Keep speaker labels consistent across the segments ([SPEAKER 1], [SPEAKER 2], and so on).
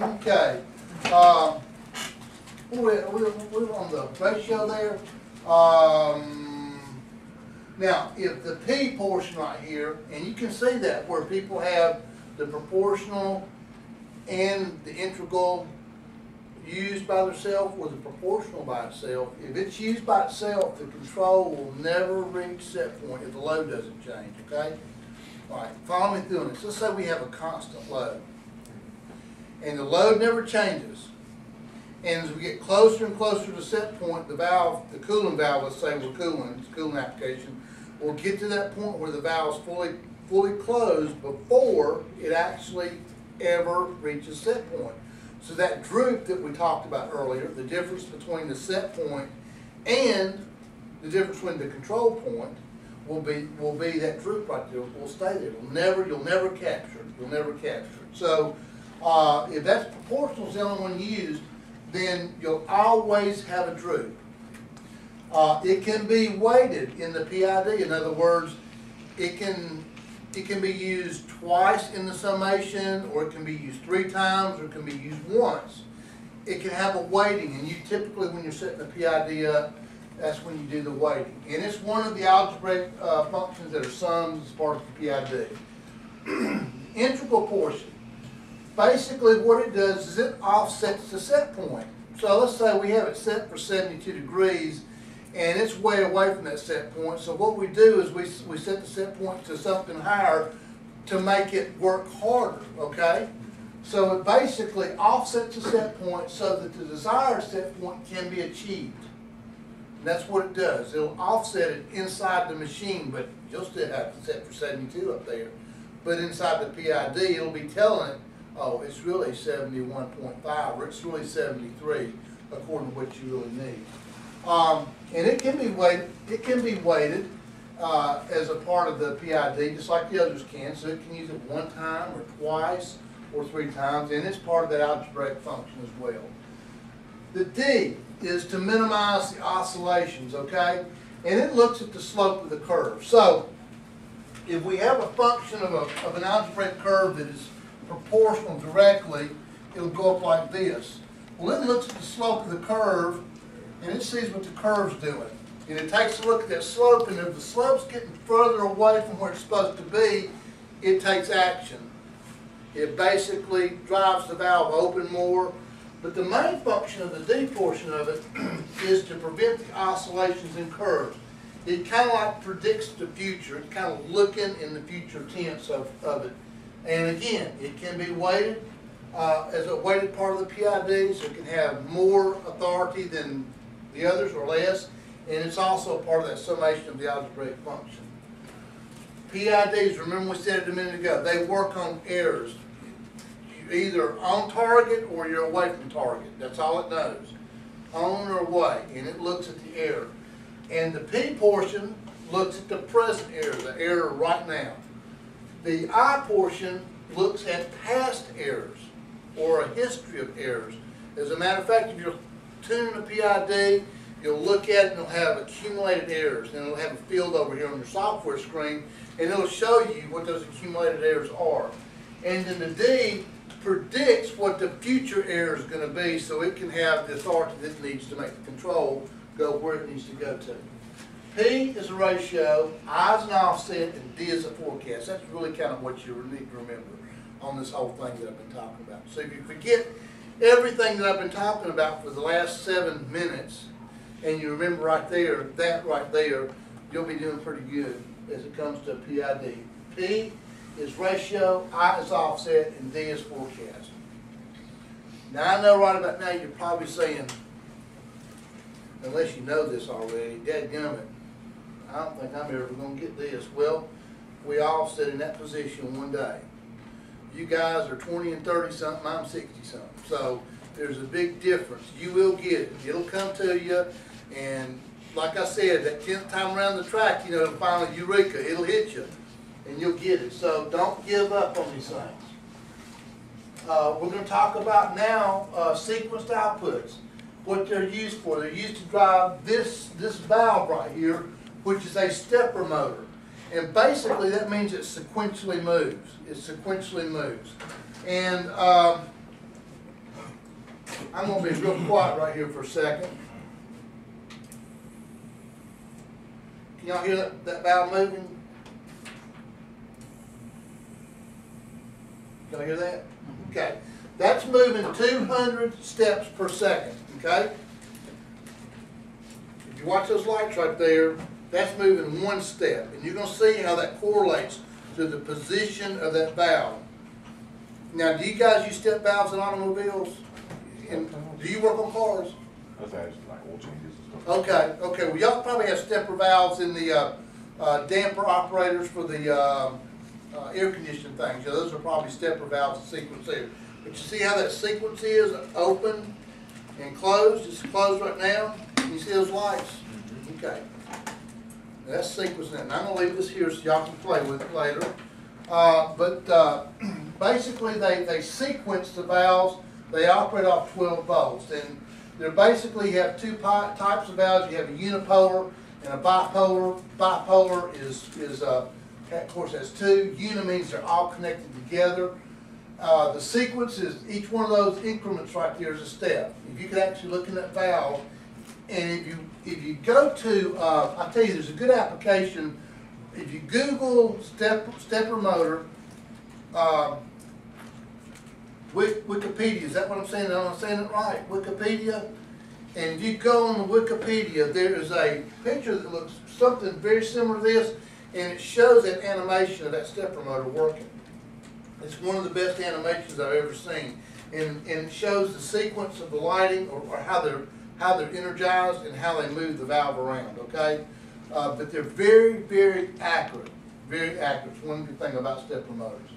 [SPEAKER 1] Okay, um, we're, we're, we're on the ratio there. Um, now, if the P portion right here, and you can see that where people have the proportional and the integral used by themselves or the proportional by itself, if it's used by itself, the control will never reach set point if the load doesn't change, okay? All right, follow me through this. Let's say we have a constant load. And the load never changes. And as we get closer and closer to set point, the valve, the cooling valve, let's say we're cooling, it's a cooling application, will get to that point where the valve is fully, fully closed before it actually ever reaches set point. So that droop that we talked about earlier, the difference between the set point and the difference between the control point will be, will be that droop right there, will stay there. It'll never, you'll never capture it, you'll never capture it. So, uh, if that's proportional is the only one used, then you'll always have a droop. Uh, it can be weighted in the PID, in other words, it can, it can be used twice in the summation, or it can be used three times, or it can be used once. It can have a weighting, and you typically, when you're setting the PID up, that's when you do the weighting. And it's one of the algebraic, uh, functions that are summed as part of the PID. Integral portion. Basically, what it does is it offsets the set point. So let's say we have it set for seventy-two degrees, and it's way away from that set point. So what we do is we, we set the set point to something higher to make it work harder, okay? So it basically offsets the set point so that the desired set point can be achieved. And that's what it does. It'll offset it inside the machine, but you'll still have to set for seventy-two up there. But inside the PID, it'll be telling it, oh, it's really seventy-one point five, or it's really seventy-three, according to what you really need. Um, and it can be weighted, it can be weighted, uh, as a part of the PID, just like the others can, so it can use it one time, or twice, or three times, and it's part of that algebraic function as well. The D is to minimize the oscillations, okay? And it looks at the slope of the curve. So, if we have a function of, a, of an algebraic curve that is proportional directly, it'll go up like this. Well, it looks at the slope of the curve, and it sees what the curve's doing. And it takes a look at that slope, and if the slope's getting further away from where it's supposed to be, it takes action. It basically drives the valve open more, but the main function of the D portion of it is to prevent the oscillations in curves. It kind of like predicts the future. It's kind of looking in the future tense of, of it. And again, it can be weighted uh, as a weighted part of the PID, so it can have more authority than the others or less. And it's also part of that summation of the algebraic function. PIDs, remember we said it a minute ago, they work on errors. You're either on target or you're away from target. That's all it knows. On or away, and it looks at the error. And the P portion looks at the present error, the error right now. The I portion looks at past errors or a history of errors. As a matter of fact, if you're tuning a PID, you'll look at it and it'll have accumulated errors. And it'll have a field over here on your software screen and it'll show you what those accumulated errors are. And then the D predicts what the future error is going to be so it can have the authority that it needs to make the control go where it needs to go to. P is a ratio, I is an offset, and D is a forecast. That's really kind of what you need to remember on this whole thing that I've been talking about. So if you forget everything that I've been talking about for the last seven minutes, and you remember right there, that right there, you'll be doing pretty good as it comes to PID. P is ratio, I is offset, and D is forecast. Now, I know right about now, you're probably saying, unless you know this already, dadgummit, I don't think I'm ever gonna get this. Well, we all sit in that position one day. You guys are twenty and thirty something, I'm sixty something. So there's a big difference. You will get it. It'll come to you and like I said, that tenth time around the track, you know, finally eureka, it'll hit you and you'll get it. So don't give up on these things. Uh, we're gonna talk about now, uh, sequenced outputs. What they're used for. They're used to drive this, this valve right here, which is a stepper motor. And basically that means it sequentially moves. It sequentially moves. And um, I'm gonna be real quiet right here for a second. Can y'all hear that, that valve moving? Can I hear that? Okay, that's moving two hundred steps per second, okay? If you watch those lights right there, that's moving one step, and you're gonna see how that correlates to the position of that valve. Now, do you guys use step valves in automobiles? And do you work on cars?
[SPEAKER 2] That's actually like oil changes and stuff.
[SPEAKER 1] Okay, okay, well, y'all probably have stepper valves in the, uh, uh, damper operators for the, uh, uh, air conditioning things, yeah, those are probably stepper valves and sequence there. But you see how that sequence is, open and closed, it's closed right now, you see those lights? Okay. That's sequencing, and I'm gonna leave this here so y'all can play with it later. Uh, but, uh, basically, they, they sequence the valves, they operate off twelve volts, and they're basically, have two types of valves, you have a unipolar and a bipolar. Bipolar is, is, uh, of course, has two, uni means they're all connected together. Uh, the sequence is, each one of those increments right there is a step. If you could actually look in that valve, and if you, if you go to, uh, I tell you, there's a good application, if you Google step, stepper motor, Wik- Wikipedia, is that what I'm saying? Am I saying it right? Wikipedia? And if you go on the Wikipedia, there is a picture that looks something very similar to this, and it shows that animation of that stepper motor working. It's one of the best animations I've ever seen. And, and it shows the sequence of the lighting or, or how they're, how they're energized and how they move the valve around, okay? Uh, but they're very, very accurate, very accurate. It's one good thing about stepper motors.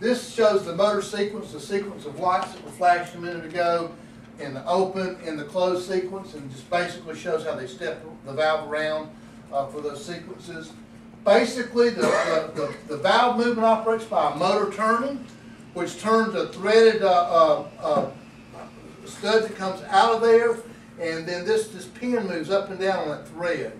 [SPEAKER 1] This shows the motor sequence, the sequence of lights that were flashed a minute ago, in the open and the closed sequence, and just basically shows how they step the valve around uh, for those sequences. Basically, the, the, the- the valve movement operates by a motor turning, which turns a threaded, uh, uh, uh, stud that comes out of there, and then this, this pin moves up and down on that thread.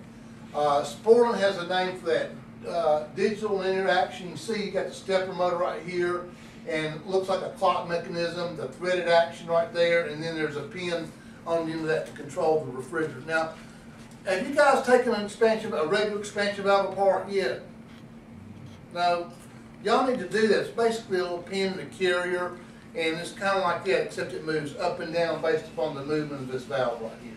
[SPEAKER 1] Uh, Sporlan has a name for that, uh, digital interaction, you see you got the stepper motor right here, and looks like a clock mechanism, the threaded action right there, and then there's a pin on the end of that to control the refrigerator. Now, have you guys taken an expansion, a regular expansion valve apart yet? No? Y'all need to do this. basically a little pin and a carrier, and it's kinda like that, except it moves up and down based upon the movement of this valve right here.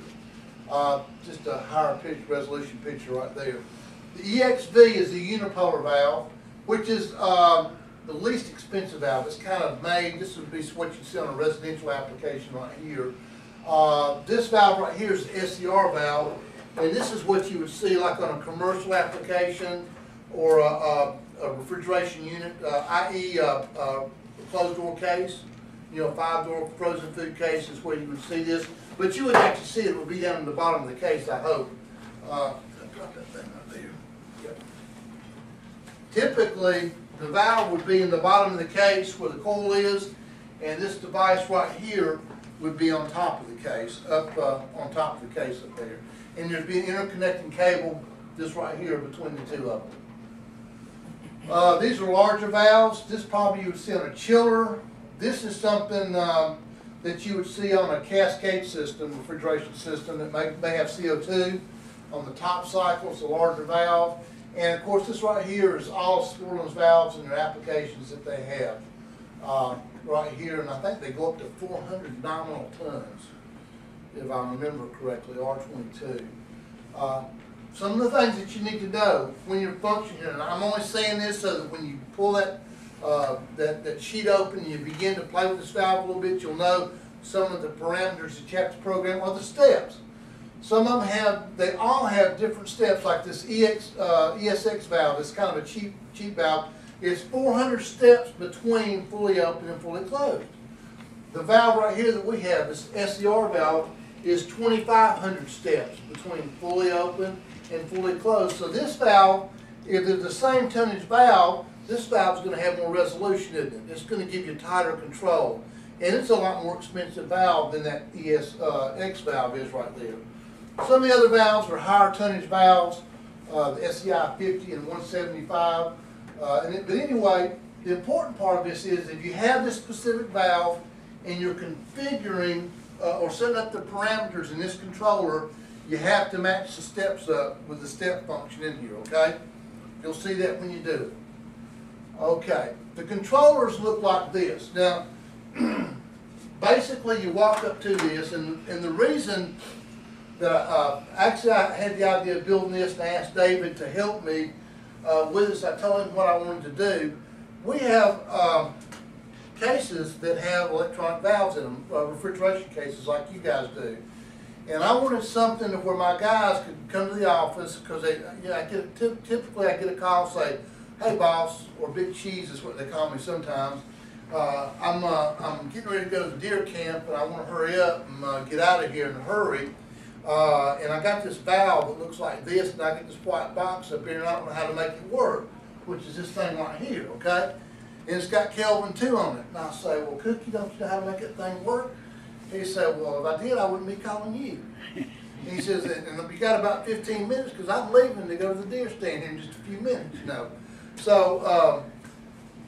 [SPEAKER 1] Uh, just a higher pitch resolution picture right there. The EXV is the unipolar valve, which is, um, the least expensive valve. It's kind of made, this would be what you see on a residential application right here. Uh, this valve right here is the SER valve, and this is what you would see like on a commercial application or a, a, a refrigeration unit, uh, i.e., uh, uh, closed door case. You know, five door frozen food case is where you would see this, but you would actually see it, would be down in the bottom of the case, I hope. Uh. Typically, the valve would be in the bottom of the case where the coil is, and this device right here would be on top of the case, up, uh, on top of the case up there. And there'd be an interconnecting cable, this right here, between the two of them. Uh, these are larger valves, this probably you would see on a chiller. This is something, um, that you would see on a cascade system, refrigeration system that may, may have CO2 on the top cycle, it's a larger valve. And of course, this right here is all Sporlan's valves and their applications that they have. Uh, right here, and I think they go up to four hundred nominal tons, if I remember correctly, R twenty-two. Uh, Some of the things that you need to know when you're functioning, and I'm only saying this so that when you pull that, uh, that, that sheet open, and you begin to play with this valve a little bit, you'll know some of the parameters that you have to program, or the steps. Some of them have, they all have different steps, like this EX, uh, ESX valve, it's kind of a cheap, cheap valve. It's four hundred steps between fully open and fully closed. The valve right here that we have, this SER valve, is twenty-five hundred steps between fully open and fully closed. So this valve, if it's the same tonnage valve, this valve is gonna have more resolution in it. It's gonna give you tighter control. And it's a lot more expensive valve than that ES, uh, X valve is right there. Some of the other valves are higher tonnage valves, uh, the SEI fifty and one seventy-five. Uh, and it, but anyway, the important part of this is if you have this specific valve and you're configuring uh, or setting up the parameters in this controller, you have to match the steps up with the step function in here, okay? You'll see that when you do it. Okay, the controllers look like this. Now, basically you walk up to this and, and the reason that, uh, actually I had the idea of building this and I asked David to help me, uh, with this. I told him what I wanted to do. We have, um, cases that have electronic valves in them, uh, refrigeration cases like you guys do. And I wanted something to where my guys could come to the office, cause they, you know, I get, typ- typically I get a call, say, hey boss, or Big Cheese is what they call me sometimes. Uh, I'm, uh, I'm getting ready to go to deer camp and I wanna hurry up and, uh, get out of here in a hurry. Uh, and I got this valve that looks like this and I get this white box up here and I don't know how to make it work, which is this thing right here, okay? And it's got Kelvin two on it. And I say, well, Cookie, don't you know how to make that thing work? He said, well, if I did, I wouldn't be calling you. He says, and you got about fifteen minutes, because I'm leaving to go to the deer stand in just a few minutes, you know. So, um,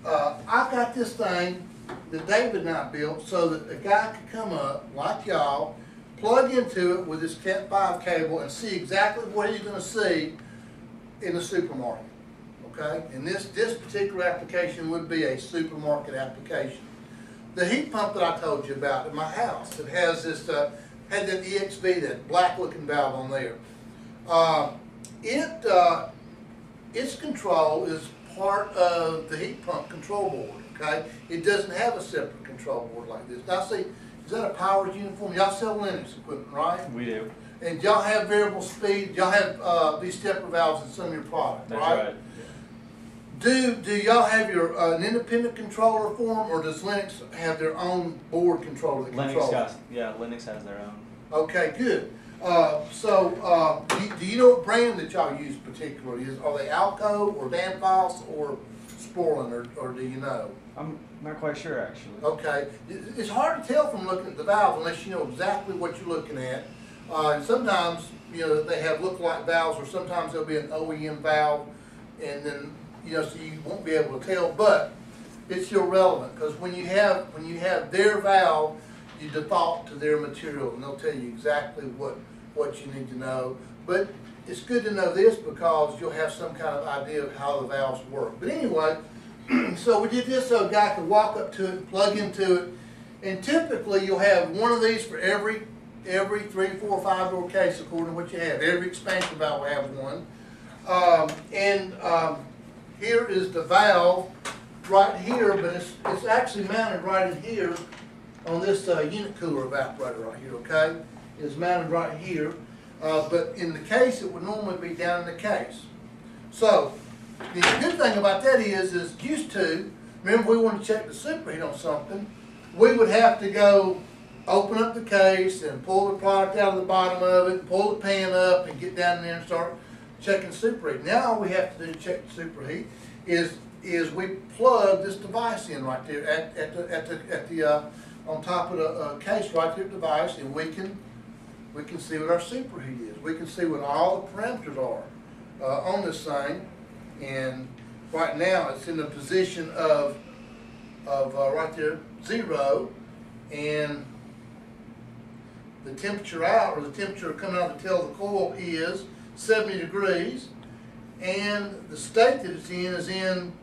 [SPEAKER 1] uh, I got this thing that David and I built so that a guy could come up, like y'all, plug into it with his Cat five cable and see exactly what he's gonna see in the supermarket. Okay, and this, this particular application would be a supermarket application. The heat pump that I told you about in my house, it has this, uh, had that EXV, that black looking valve on there. Uh, it, uh, its control is part of the heat pump control board, okay? It doesn't have a separate control board like this. Now see, is that a Powers uniform? Y'all sell Lennox equipment, right?
[SPEAKER 3] We do.
[SPEAKER 1] And y'all have variable speed, y'all have, uh, these stepper valves in some of your product,
[SPEAKER 3] That's
[SPEAKER 1] right?
[SPEAKER 3] right.
[SPEAKER 1] Do, do y'all have your, uh, an independent controller for them, or does Lennox have their own board controller that
[SPEAKER 3] Lennox
[SPEAKER 1] controls?
[SPEAKER 3] yeah, Lennox has their own.
[SPEAKER 1] Okay, good. Uh, so, uh, do, do you know what brand that y'all use particularly? Is, are they Alco or Danfoss or Sporlan, or, or do you know?
[SPEAKER 3] I'm not quite sure actually.
[SPEAKER 1] Okay, it's hard to tell from looking at the valves unless you know exactly what you're looking at. Uh, and sometimes, you know, they have look-alike valves, or sometimes there'll be an OEM valve, and then, you know, so you won't be able to tell, but it's still relevant, because when you have, when you have their valve, you default to their material, and they'll tell you exactly what, what you need to know. But it's good to know this, because you'll have some kind of idea of how the valves work. But anyway, so we did this so a guy could walk up to it, plug into it, and typically you'll have one of these for every, every three, four, five door case according to what you have. Every expansion valve will have one. Um, and, um, here is the valve right here, but it's, it's actually mounted right in here on this, uh, unit cooler evaporator right here, okay? It's mounted right here, uh, but in the case, it would normally be down in the case. So, the good thing about that is, is used to, remember we want to check the superheat on something, we would have to go open up the case and pull the product out of the bottom of it, pull the pan up and get down in there and start checking superheat. Now all we have to do to check the superheat is, is we plug this device in right there at, at the, at the, at the, uh, on top of the, uh, case right there, device, and we can, we can see what our superheat is. We can see what all the parameters are, uh, on this thing. And right now, it's in the position of, of, uh, right there, zero. And the temperature out, or the temperature coming out of the tail of the coil is seventy degrees. And the state that it's in is in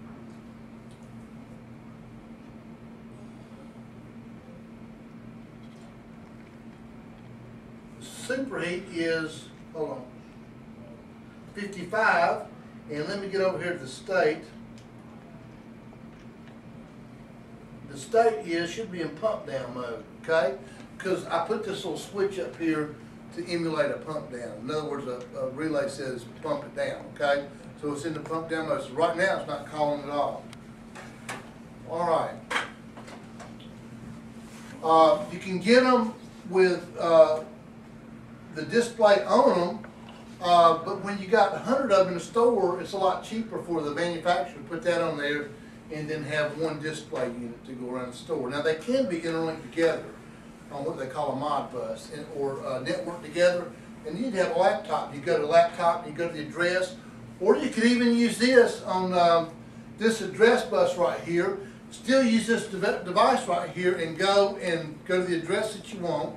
[SPEAKER 1] superheat is, hold on, fifty-five, and let me get over here to the state. The state is, should be in pump down mode, okay? Because I put this little switch up here to emulate a pump down. In other words, a, a relay says pump it down, okay? So it's in the pump down mode, so right now it's not calling at all. All right. Uh, you can get them with, uh, the display on them, uh, but when you got a hundred of them in the store, it's a lot cheaper for the manufacturer to put that on there and then have one display unit to go around the store. Now, they can be interlinked together on what they call a Modbus, and, or, uh, network together, and you'd have a laptop, you go to the laptop, you go to the address, or you could even use this on, um, this address bus right here, still use this dev- device right here and go and go to the address that you want,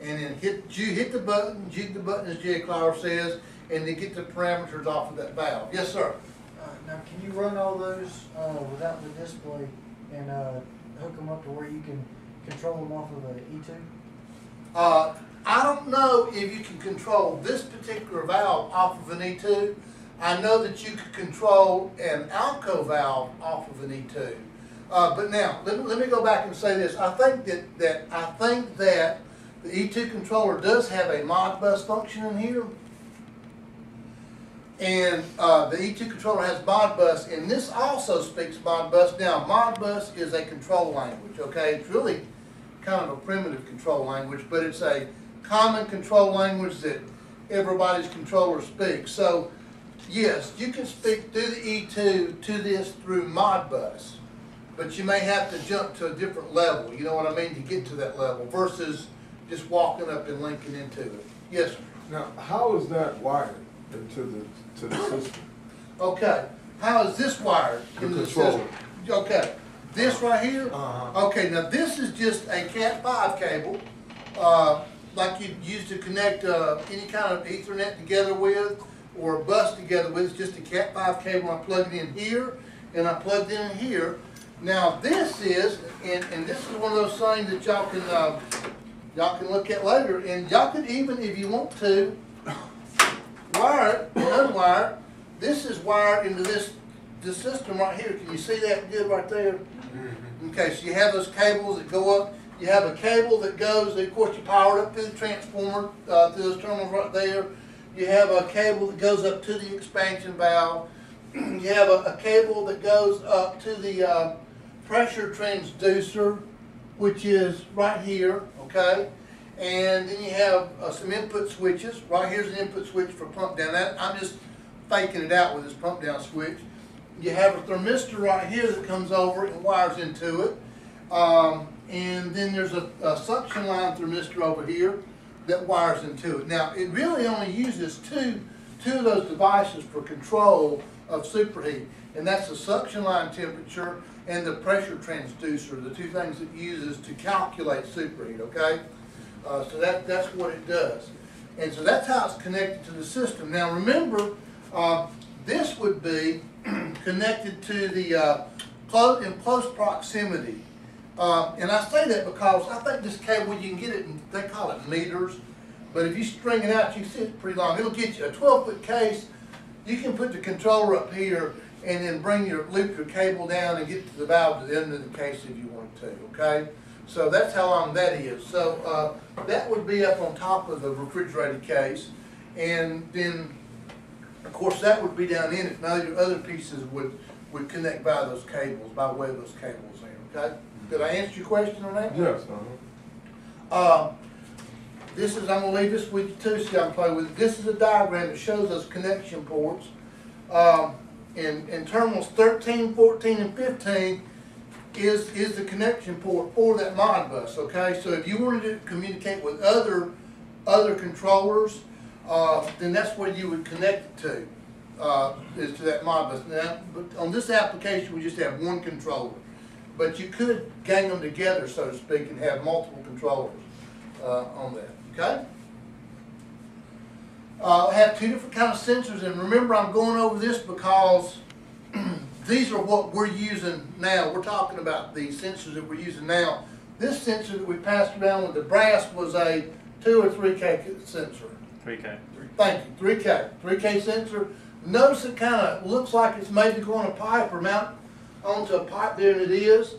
[SPEAKER 1] and then hit, you hit the button, jig the button as Jay Clower says, and then get the parameters off of that valve. Yes, sir.
[SPEAKER 4] Uh, Now, can you run all those uh, without the display and uh, hook them up to where you can control them off of an E2?
[SPEAKER 1] Uh, I don't know if you can control this particular valve off of an E2. I know that you could control an Alco valve off of an E2. Uh, but now, let me, let me go back and say this. I think that, that, I think that the E2 controller does have a Modbus function in here. And, uh, the E2 controller has Modbus, and this also speaks Modbus. Now, Modbus is a control language, okay? It's really kind of a primitive control language, but it's a common control language that everybody's controller speaks. So, yes, you can speak through the E2 to this through Modbus, but you may have to jump to a different level, you know what I mean, to get to that level versus just walking up and linking into it. Yes, sir.
[SPEAKER 2] Now, how is that wired into the, to the system?
[SPEAKER 1] Okay, how is this wired
[SPEAKER 2] The
[SPEAKER 1] into the system? Okay, this right here?
[SPEAKER 2] Uh-huh.
[SPEAKER 1] Okay, now this is just a Cat five cable, uh, like you'd use to connect, uh, any kind of ethernet together with, or a bus together with, it's just a Cat five cable, I plug it in here, and I plug it in here. Now, this is, and, and this is one of those things that y'all can, uh, y'all can look at later, and y'all can even, if you want to, wire it and unwire it. This is wired into this, this system right here. Can you see that good right there? Okay, so you have those cables that go up. You have a cable that goes, of course, you power it up through the transformer, uh, through those terminals right there. You have a cable that goes up to the expansion valve. You have a, a cable that goes up to the, uh, pressure transducer, which is right here, okay? And then you have uh, some input switches. Right here's an input switch for pump down. That, I'm just faking it out with this pump down switch. You have a thermistor right here that comes over and wires into it. Um, and then there's a, a suction line thermistor over here that wires into it. Now, it really only uses two, two of those devices for control of superheat. And that's the suction line temperature and the pressure transducer, the two things it uses to calculate superheat, okay? Uh, so that, that's what it does. And so that's how it's connected to the system. Now, remember, uh, this would be connected to the, uh, close, in close proximity. Uh, and I say that because I think this cable, you can get it, in, they call it meters, but if you string it out, you see it's pretty long. It'll get you a twelve foot case. You can put the controller up here and then bring your, loop your cable down and get to the valve to the end of the case if you want to, okay? So that's how long that is. So, uh, that would be up on top of the refrigerated case. And then, of course, that would be down in it. Now, your other pieces would, would connect by those cables, by way of those cables there, okay? Did I answer your question on that?
[SPEAKER 2] Yes, uh-huh.
[SPEAKER 1] Uh, this is, I'm gonna leave this with you too, so y'all can play with it. This is a diagram that shows us connection ports. Um, in, in terminals 13, 14, and fifteen is, is the connection port for that Modbus, okay? So if you wanted to communicate with other, other controllers, uh, then that's where you would connect it to, uh, is to that Modbus. Now, but on this application, we just have one controller. But you could gang them together, so to speak, and have multiple controllers uh, on that, okay? Uh, I have two different kind of sensors, and remember, I'm going over this because these are what we're using now. We're talking about the sensors that we're using now. This sensor that we passed around with the brass was a two or three K sensor.
[SPEAKER 3] Three K.
[SPEAKER 1] Thank you, three K, three K sensor. Notice it kind of looks like it's maybe going a pipe or mount onto a pipe there, it is.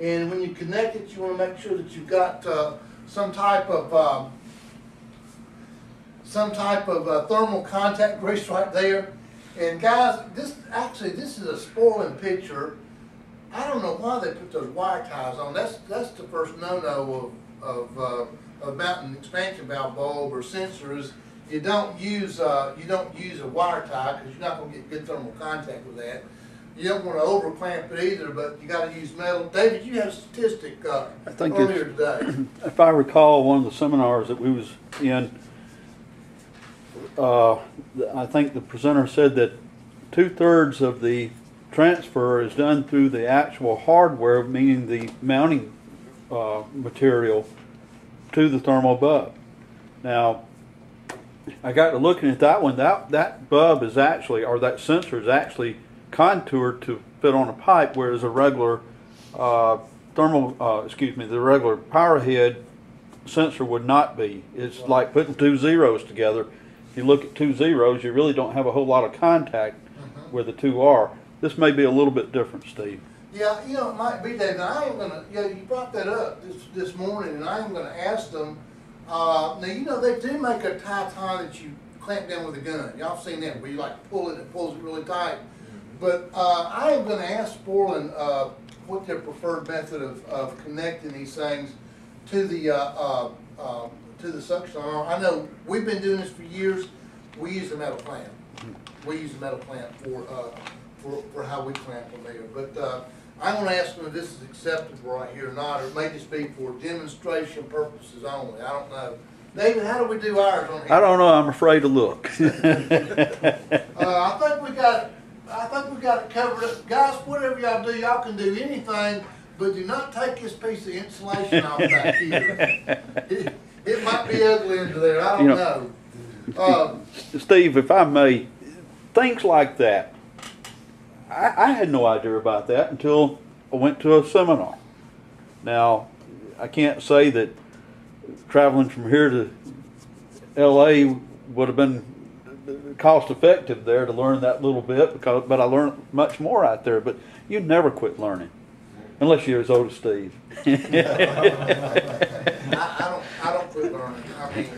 [SPEAKER 1] And when you connect it, you want to make sure that you've got uh, some type of um, some type of uh, thermal contact grease right there. And guys, this actually this is a Sporlan picture. I don't know why they put those wire ties on. That's that's the first no-no of of, uh, of mounting expansion valve bulb or sensors. You don't use uh, you don't use a wire tie because you're not going to get good thermal contact with that. You don't want to over clamp it either, but you got to use metal. David, you had a statistic uh,
[SPEAKER 5] I think
[SPEAKER 1] earlier today.
[SPEAKER 5] If I recall, one of the seminars that we was in, uh, I think the presenter said that two-thirds of the transfer is done through the actual hardware, meaning the mounting, uh, material to the thermal bulb. Now, I got to looking at that one. That that bulb is actually, or that sensor is actually contoured to fit on a pipe, whereas a regular uh, thermal, uh, excuse me, the regular power head sensor would not be. It's like putting two zeros together. If you look at two zeros, you really don't have a whole lot of contact
[SPEAKER 1] Mhm.
[SPEAKER 5] where the two are. This may be a little bit different, Steve.
[SPEAKER 1] Yeah, you know, it might be that, and I am gonna, yeah, you brought that up this, this morning, and I am gonna ask them, uh, now, you know, they do make a tie tie that you clamp down with a gun, y'all seen that, where you like pull it, and it pulls it really tight. But, uh, I am gonna ask Sporlan, uh, what their preferred method of, of connecting these things to the, uh, uh, uh, to the suction arm. I know, we've been doing this for years, we use a metal clamp. We use a metal clamp for, uh, for, for how we clamp them there, but, uh, I'm gonna ask them if this is acceptable right here or not, or it may just be for demonstration purposes only, I don't know. David, how do we do ours on here?
[SPEAKER 5] I don't know. I'm afraid to look.
[SPEAKER 1] Uh, I think we got, I think we got it covered up. Guys, whatever y'all do, y'all can do anything, but do not take this piece of insulation off back here. It, it might be ugly under there, I don't
[SPEAKER 5] know-
[SPEAKER 1] know. Um,
[SPEAKER 5] Steve, if I may, things like that, I, I had no idea about that until I went to a seminar. Now, I can't say that traveling from here to LA would have been cost effective there to learn that little bit because, but I learned much more out there. But you never quit learning unless you're as old as Steve.
[SPEAKER 1] I, I don't, I don't quit learning, I mean,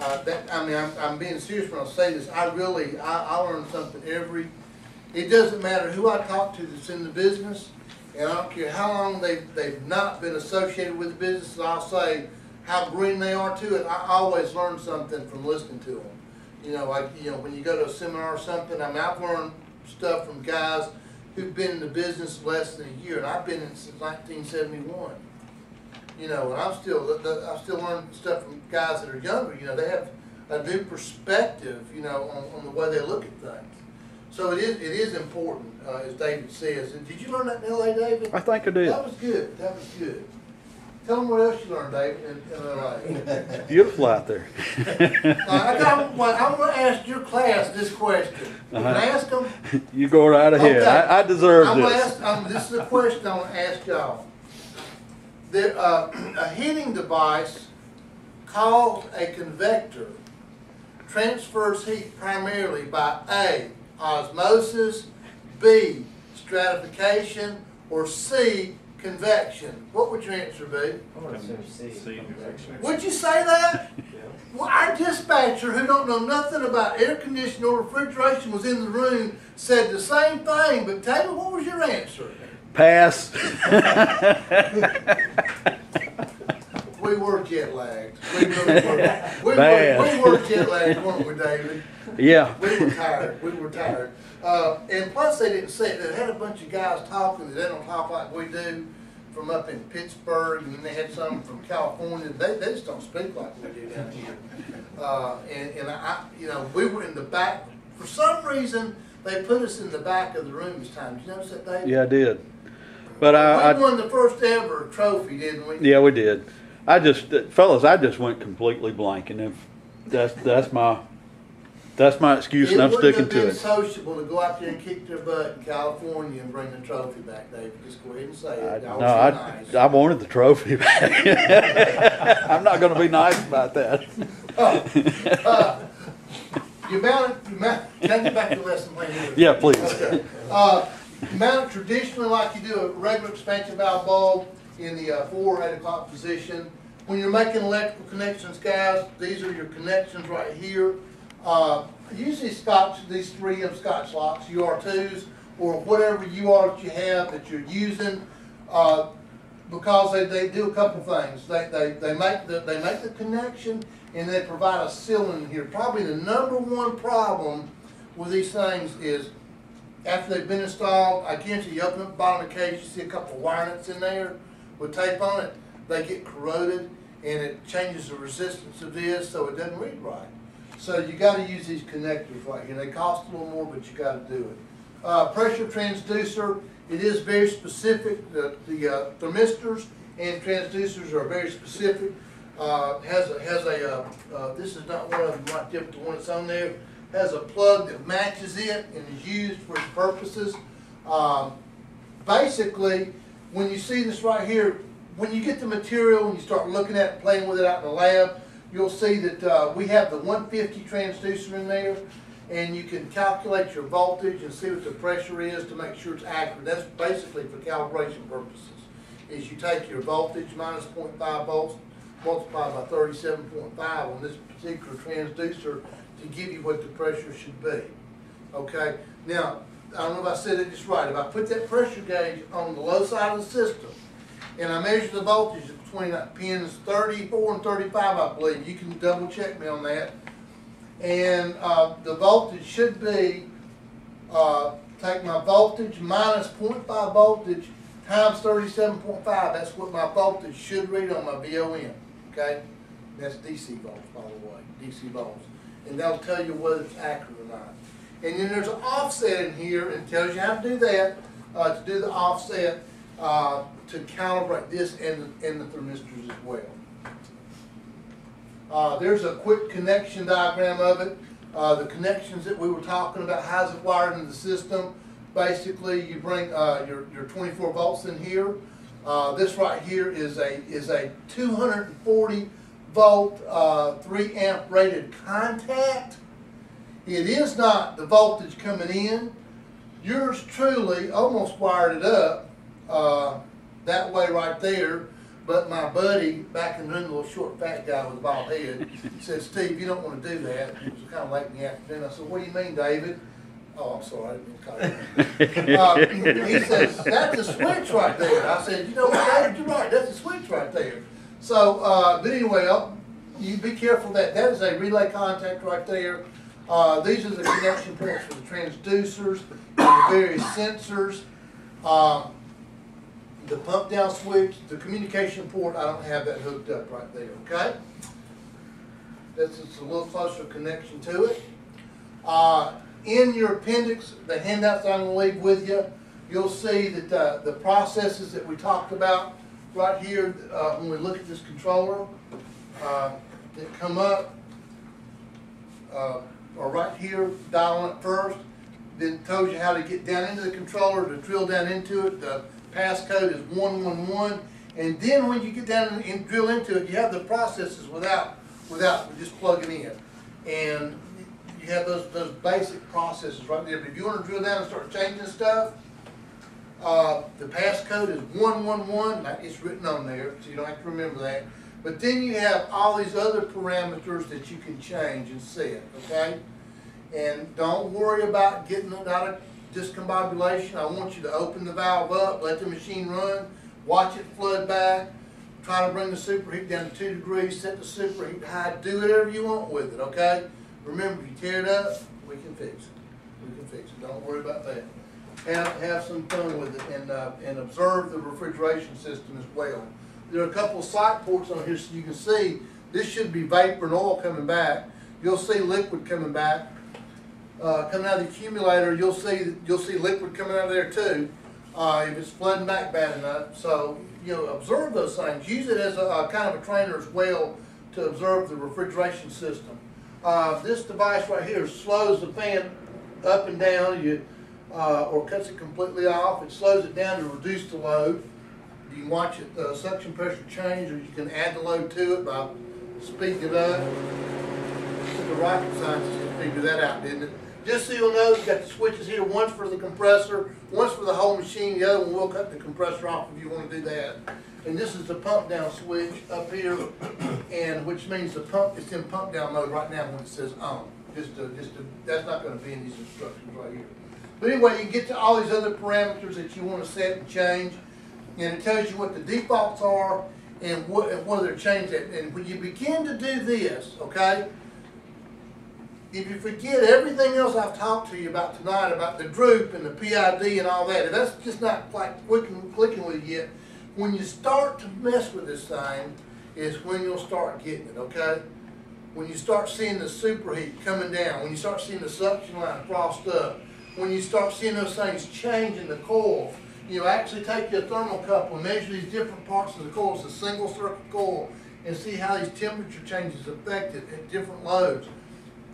[SPEAKER 1] uh, that, I mean, I'm, I'm being serious when I say this, I really, I, I learn something every, it doesn't matter who I talk to that's in the business, and I don't care how long they've, they've not been associated with the business, I'll say how green they are to it, I always learn something from listening to them. You know, like, you know, when you go to a seminar or something, I mean, I've learned stuff from guys who've been in the business less than a year, and I've been in since nineteen seventy-one. You know, and I'm still, I'm still learning stuff from guys that are younger, you know, they have a new perspective, you know, on, on the way they look at things. So it is, it is important, uh, as David says, and did you learn that in LA, David?
[SPEAKER 5] I think I did.
[SPEAKER 1] That was good, that was good. Tell them what else you learned, David, in, in LA.
[SPEAKER 5] Beautiful out there.
[SPEAKER 1] Uh, I got, well, I'm gonna ask your class this question. Can I
[SPEAKER 5] Uh-huh.
[SPEAKER 1] ask them?
[SPEAKER 5] you go right ahead.
[SPEAKER 1] Okay.
[SPEAKER 5] I, I deserve
[SPEAKER 1] I'm
[SPEAKER 5] this.
[SPEAKER 1] ask, um, this is a question I wanna ask y'all. There, uh, a heating device called a convector transfers heat primarily by A, osmosis, B, stratification, or C, convection. What would your answer be?
[SPEAKER 4] I'm gonna say C.
[SPEAKER 1] Would you say that? Well, our dispatcher, who don't know nothing about air conditioning or refrigeration, was in the room, said the same thing, but Taylor, what was your answer?
[SPEAKER 5] Pass.
[SPEAKER 1] We were jet lagged. We really were. We
[SPEAKER 5] Bad.
[SPEAKER 1] were, we were jet lagged, weren't we, David?
[SPEAKER 5] yeah.
[SPEAKER 1] We were tired. We were tired. Uh, and plus, they didn't say it. They had a bunch of guys talking. They don't talk like we do from up in Pittsburgh, and then they had some from California. They, they just don't speak like we do down here. Uh, and, and I, you know, we were in the back. For some reason, they put us in the back of the room this time. Did you notice that, David?
[SPEAKER 5] Yeah, I did. But I,
[SPEAKER 1] we
[SPEAKER 5] I
[SPEAKER 1] won the first ever trophy, didn't we?
[SPEAKER 5] yeah, we did. I just, fellas, I just went completely blank, and if that's that's my that's my excuse, and I'm sticking to
[SPEAKER 1] It
[SPEAKER 5] it.
[SPEAKER 1] sociable to go out there and kick their butt in California and bring the trophy back, David. Just go ahead and say
[SPEAKER 5] I,
[SPEAKER 1] it. Y'all
[SPEAKER 5] no, I,
[SPEAKER 1] nice.
[SPEAKER 5] I wanted the trophy back. I'm not going to be nice about that.
[SPEAKER 1] Uh, You mount it, you mount, can I get back to the lesson plan here?
[SPEAKER 5] Yeah, please.
[SPEAKER 1] Okay. Uh, mount it traditionally like you do a regular expansion valve bulb in the uh, four, eight o'clock position. When you're making electrical connections, guys, these are your connections right here. Uh, usually scotch, these three M Scotchloks, UR2s, or whatever UR that you have that you're using, uh, because they, they do a couple things. They, they, they make the, they make the connection and they provide a sealant in here. Probably the number one problem with these things is after they've been installed, I guarantee you open up the bottom of the case, you see a couple of wire nuts in there with tape on it, they get corroded and it changes the resistance of this so it doesn't read right. So you gotta use these connectors right here. They cost a little more, but you gotta do it. Uh, pressure transducer, it is very specific. The, the uh, thermistors and transducers are very specific. uh, has a, has a, uh, uh, this is not one of them right but the one that's on there, has a plug that matches it and is used for its purposes. Um, basically, when you see this right here, when you get the material and you start looking at it, playing with it out in the lab, you'll see that uh, we have the 150 transducer in there, and you can calculate your voltage and see what the pressure is to make sure it's accurate. That's basically for calibration purposes. Is you take your voltage minus 0.5 volts, multiplied by 37.5 on this particular transducer to give you what the pressure should be. Okay, now, I don't know if I said it just right, if I put that pressure gauge on the low side of the system, and I measure the voltage between pins thirty-four and thirty-five, I believe, you can double check me on that. And, uh, the voltage should be, uh, take my voltage minus 0.5 voltage times thirty-seven point five, that's what my voltage should read on my VOM, okay? That's DC volts, by the way, DC volts. And that'll tell you whether it's accurate or not. And then there's an offset in here, and tells you how to do that, uh, to do the offset, uh, to calibrate this and, the- and the thermistors as well. Uh, there's a quick connection diagram of it. Uh, the connections that we were talking about, how's it wired into the system. Basically, you bring, uh, your, your twenty-four volts in here. Uh, this right here is a, is a two hundred and forty volt, uh, three amp rated contact. It is not the voltage coming in. Yours truly almost wired it up, uh, that way right there. But my buddy, back in the room, the little short fat guy with a bald head, said, Steve, you don't wanna do that. It was kinda late in the afternoon. I said, what do you mean, David? Oh, I'm sorry, I didn't mean to call you. Uh, He says, that's a switch right there. I said, you know what, David, you're right, that's a switch right there. So, uh, but anyway, you be careful that, that is a relay contact right there. Uh, these are the connection points for the transducers, the various sensors. Um, the pump down switch, the communication port, I don't have that hooked up right there, okay? That's just a little closer connection to it. Uh, in your appendix, the handouts I'm gonna leave with you, you'll see that, uh, the processes that we talked about right here, uh, when we look at this controller, uh, that come up, uh, or right here, dialing it first, then tells you how to get down into the controller, to drill down into it, the passcode is one one one, and then when you get down and- drill into it, you have the processes without, without just plugging in. And you have those, those basic processes right there, but if you wanna drill down and start changing stuff, uh, the passcode is one one one, it's written on there, so you don't have to remember that. But then you have all these other parameters that you can change and set, okay? And don't worry about getting it out of discombobulation. I want you to open the valve up, let the machine run, watch it flood back, try to bring the superheat down to two degrees, set the superheat high, do whatever you want with it, okay? Remember, if you tear it up, we can fix it. We can fix it. Don't worry about that. Have, have some fun with it and, uh, and observe the refrigeration system as well. There are a couple sight ports on here so you can see, this should be vapor and oil coming back. You'll see liquid coming back. Uh, coming out of the accumulator, you'll see, you'll see liquid coming out of there too, uh, if it's flooding back bad enough. So, you know, observe those things. Use it as a, a kind of a trainer as well to observe the refrigeration system. Uh, this device right here slows the fan up and down, you, uh, or cuts it completely off. It slows it down to reduce the load. You can watch it, uh, suction pressure change, or you can add the load to it by speeding it up. A rocket scientist to figure that out, didn't it? Just so you'll know, you've got the switches here, one's for the compressor, one's for the whole machine, the other one will cut the compressor off if you wanna do that. And this is the pump down switch up here, and which means the pump, is in pump down mode right now when it says on. Just to, just to, that's not gonna be in these instructions right here. But anyway, you get to all these other parameters that you wanna set and change, and it tells you what the defaults are and what, and whether to change it. And when you begin to do this, okay, if you forget everything else I've talked to you about tonight, about the droop and the PID and all that, if that's just not clicking, clicking with you yet, when you start to mess with this thing, is when you'll start getting it, okay? When you start seeing the superheat coming down, when you start seeing the suction line frost up, when you start seeing those things change in the coil, you actually take your thermocouple and measure these different parts of the coil, it's a single circuit coil, and see how these temperature changes affect it at different loads.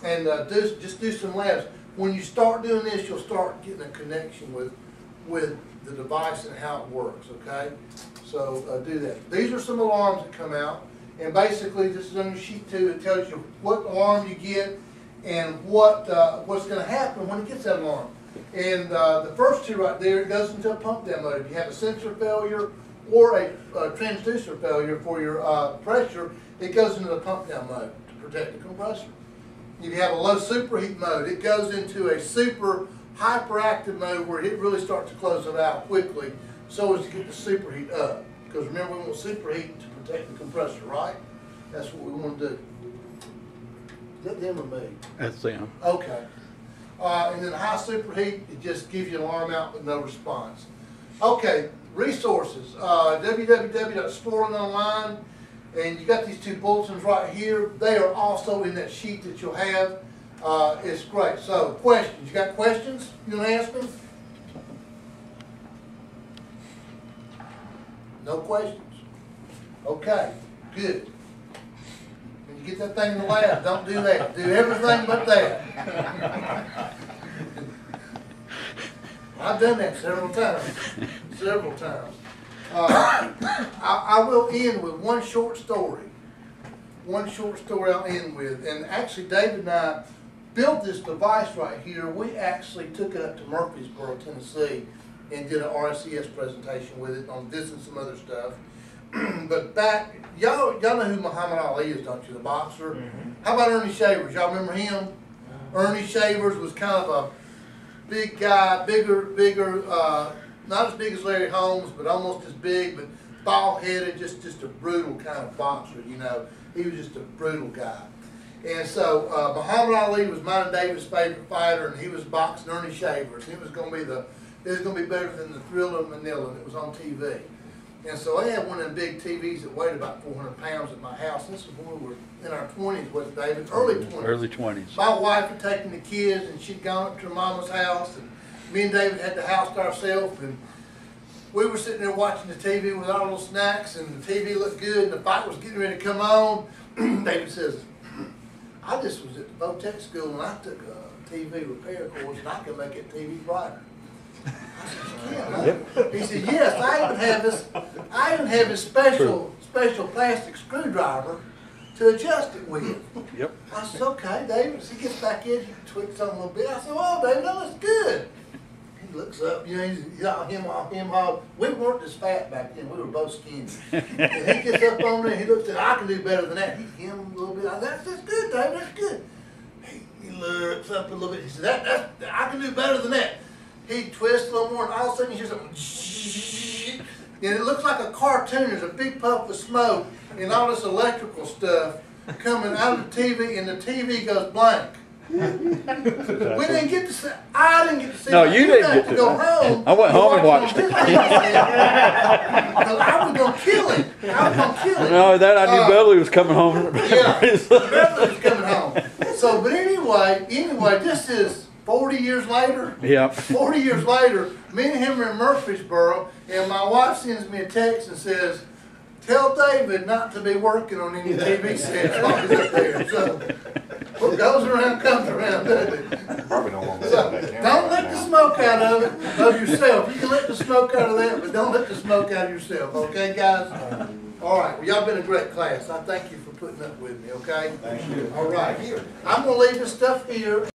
[SPEAKER 1] And, uh, do, just do some labs. When you start doing this, you'll start getting a connection with, with the device and how it works, okay? So, uh, do that. These are some alarms that come out, and basically, this is on your sheet two, it tells you what alarm you get and what, uh, what's gonna happen when it gets that alarm. And, uh, the first two right there, it goes into a pump down mode. If you have a sensor failure or a, a transducer failure for your, uh, pressure, it goes into the pump down mode to protect the compressor. If you have a low superheat mode, it goes into a super hyperactive mode where it really starts to close it out quickly so as to get the superheat up. Because remember, we want superheat to protect the compressor, right? That's what we want to do. Is that them or me?
[SPEAKER 5] That's them.
[SPEAKER 1] Okay. Uh, and then high superheat, it just gives you an alarm out with no response. Okay, resources, uh, www.sporlan.online, and you got these two bulletins right here. They are also in that sheet that you'll have. Uh, it's great. So, questions, you got questions you gonna ask me? No questions? Okay, good. When you get that thing in the lab, don't do that. Do everything but that. I've done that several times, several times. Uh, I, I will end with one short story. One short story I'll end with, and actually David and I built this device right here. We actually took it up to Murfreesboro, Tennessee, and did an RCS presentation with it on this and some other stuff. but back, y'all, y'all know who Muhammad Ali is, don't you? The boxer. How about Ernie Shavers? Y'all remember him? Ernie Shavers was kind of a big guy, bigger, bigger, uh, not as big as Larry Holmes, but almost as big, but bald headed, just, just a brutal kind of boxer, you know. He was just a brutal guy. And so, uh, Muhammad Ali was mine and David's favorite fighter, and he was boxing Ernie Shavers. It was gonna be the, it was gonna be better than the Thrilla of Manila, and it was on TV. And so I had one of them big TVs that weighed about four hundred pounds at my house. This was when we were in our twenties, was it, David? Early twenties.
[SPEAKER 5] Early twenties.
[SPEAKER 1] My wife had taken the kids and she'd gone up to her mama's house and me and David had the house to ourselves and we were sitting there watching the TV with our little snacks and the TV looked good and the fight was getting ready to come on. David says, I just was at the Votech school and I took a TV repair course and I can make that TV brighter. I said, "You can, huh?" He said, yes, I even have this, I even have this special, special plastic screwdriver to adjust it with.
[SPEAKER 5] Yep.
[SPEAKER 1] I said, okay, David. So he gets back in, he tweaks on a little bit. I said, oh, David, that looks good. He looks up, you know, he's, he's all him, all him, all. We weren't as fat back then. We were both skinny. and he gets up on there, he looks at, I can do better than that. He him a little bit. I that's, that's good, David, that's good. He, he looks up a little bit. He said, that, that's, I can do better than that. He twists a little more, and all of a sudden you hear something. And it looks like a cartoon. There's a big puff of smoke and all this electrical stuff coming out of the TV, and the TV goes blank. We didn't get to see. I didn't get to see.
[SPEAKER 5] No,
[SPEAKER 1] it.
[SPEAKER 5] you didn't get
[SPEAKER 1] to go home.
[SPEAKER 5] I went home and watched
[SPEAKER 1] it.
[SPEAKER 5] it.
[SPEAKER 1] I was gonna kill him. I was gonna kill him.
[SPEAKER 5] No, that I knew
[SPEAKER 1] Uh,
[SPEAKER 5] Beverly was coming home.
[SPEAKER 1] Yeah, Beverly was coming home. So, but anyway, anyway, this is forty years later.
[SPEAKER 5] Yeah.
[SPEAKER 1] 40 years later, me and him are in Murfreesboro, and my wife sends me a text and says, Tell David not to be working on any TV sets while he's up there. So, what goes around comes around, doesn't it?
[SPEAKER 6] Probably don't want to
[SPEAKER 1] So,
[SPEAKER 6] that camera
[SPEAKER 1] don't let the smoke out of it, of yourself. You can let the smoke out of that, but don't let the smoke out of yourself, okay, guys? All right, well, y'all been a great class. I thank you for putting up with me, okay?
[SPEAKER 6] Thank you.
[SPEAKER 1] All right. here, I'm gonna leave this stuff here.